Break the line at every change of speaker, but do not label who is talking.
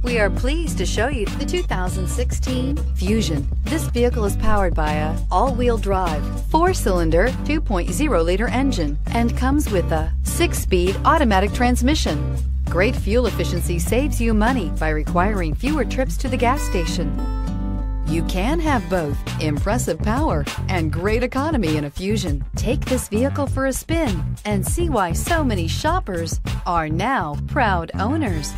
We are pleased to show you the 2016 Fusion. This vehicle is powered by a all-wheel drive, four-cylinder, 2.0-liter engine and comes with a six-speed automatic transmission. Great fuel efficiency saves you money by requiring fewer trips to the gas station. You can have both impressive power and great economy in a Fusion. Take this vehicle for a spin and see why so many shoppers are now proud owners.